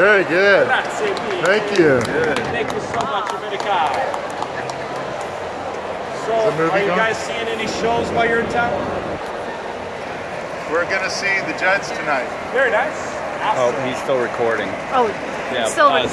Very good. Thank you. Thank you so much, So, are you guys seeing any shows while you're in town? We're gonna see the Judds tonight. Very nice. Oh, he's still recording. Oh, Yeah, still uh, recording.